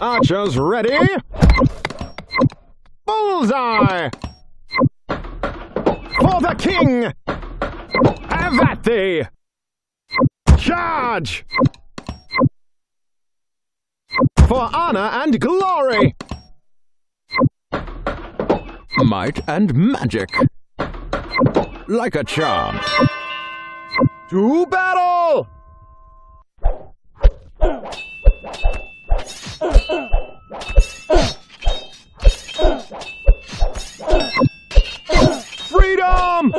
Archers ready. Bullseye! For the king! Thee! Charge! For honor and glory! Might and magic! Like a charm! To battle! Freedom!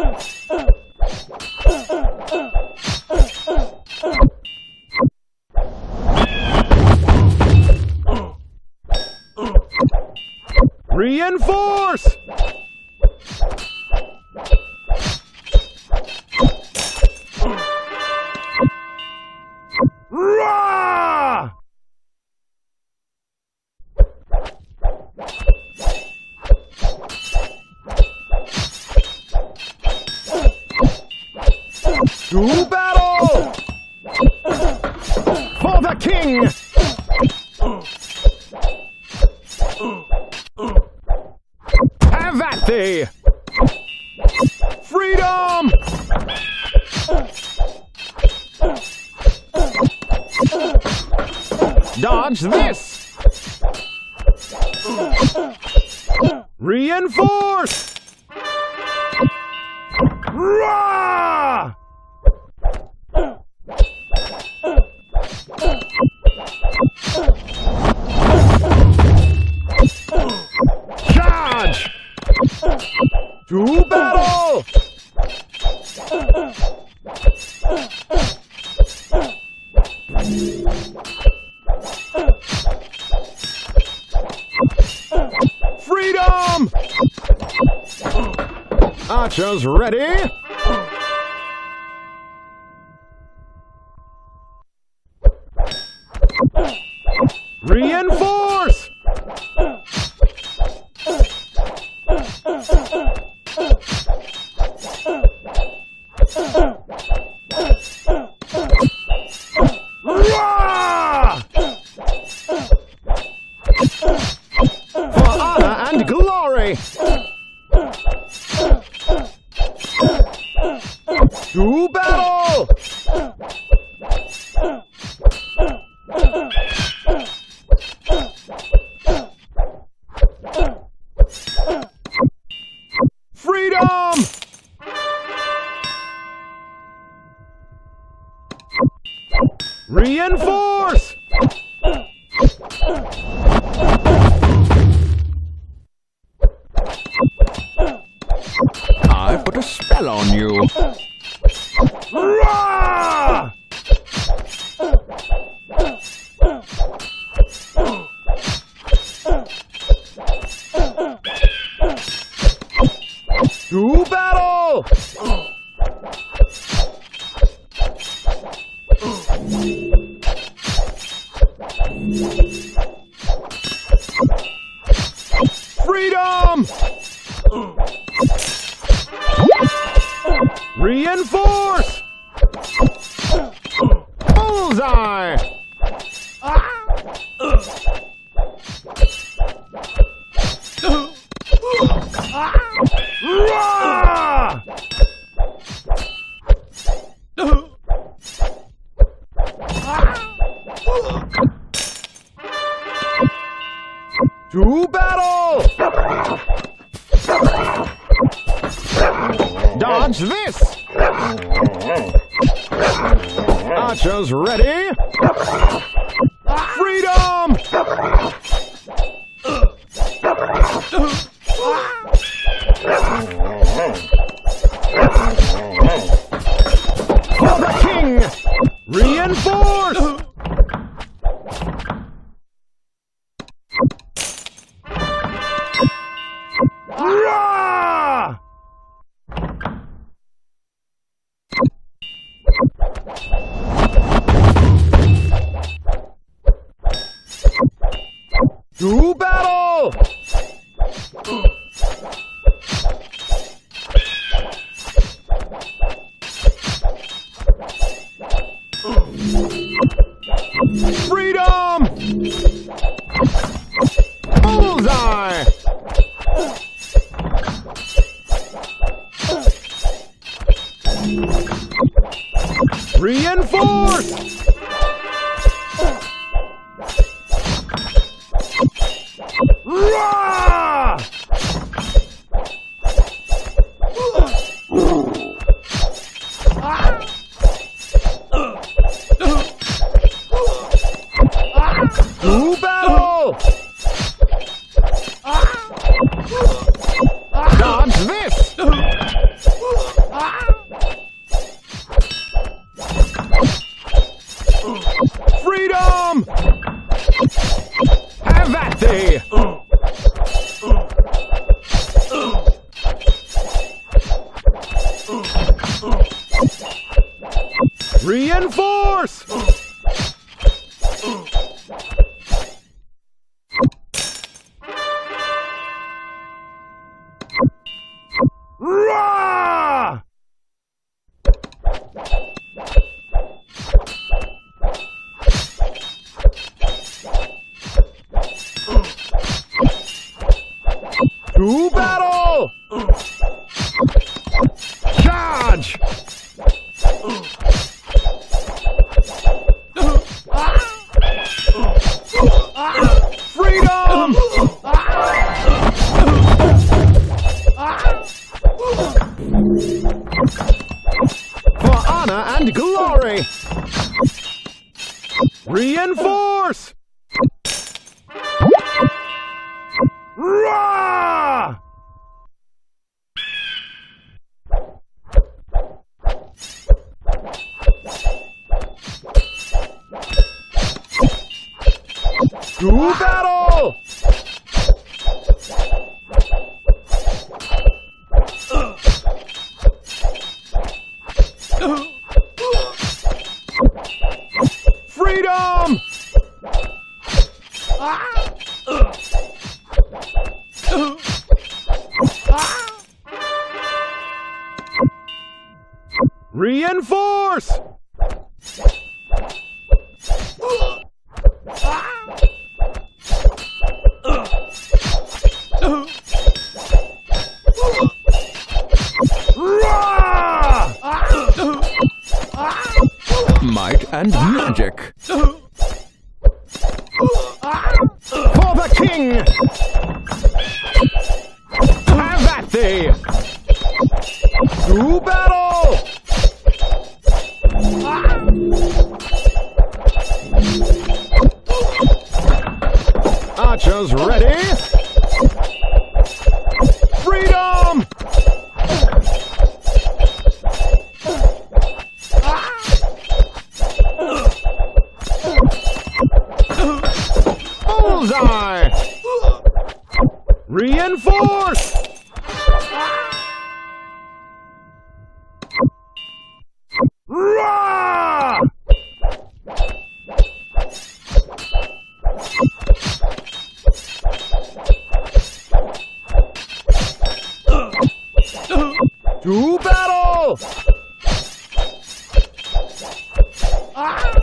Reinforce! Rah! To battle! For the king! Freedom! Dodge this! Reinforce! Archers ready? Reinforce! For honor and glory! To battle! Freedom! Reinforce! On you. To To battle! Dodge this! Archers ready? Freedom! To battle! Freedom! Reinforce! Rah! To! To battle! Freedom! Reinforce! Might and magic. For the king! Have at thee! Battle! Archers ready! Bullseye! Reinforce! Rah! To battle! Charge! Ah!